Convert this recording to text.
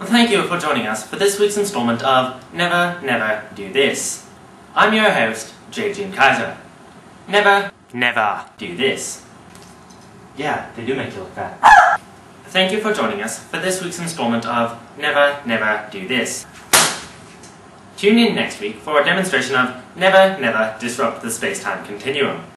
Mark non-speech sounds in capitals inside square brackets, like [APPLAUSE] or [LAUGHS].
and thank you for joining us for this week's installment of Never Never Do This. I'm your host, J. Jim Kizer. Never, never do this. Yeah, they do make you look bad. [LAUGHS] Thank you for joining us for this week's installment of Never Never Do This. Tune in next week for a demonstration of Never Never Disrupt the Space-Time Continuum.